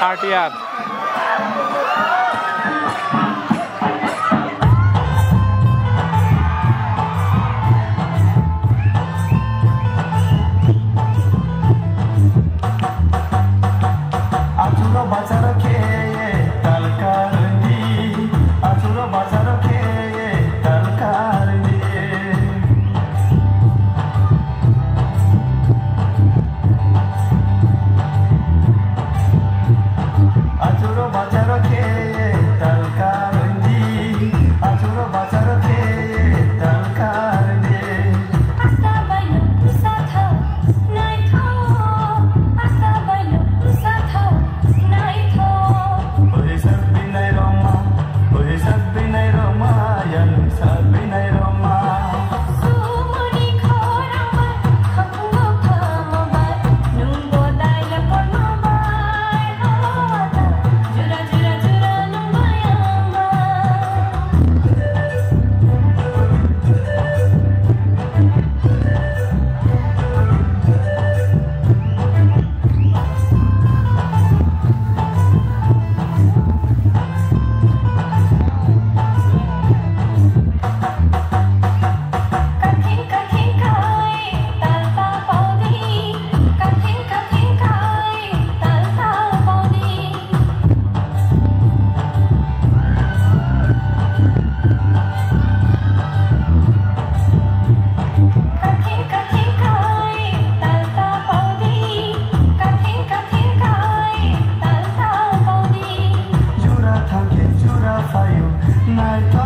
RTR. Nai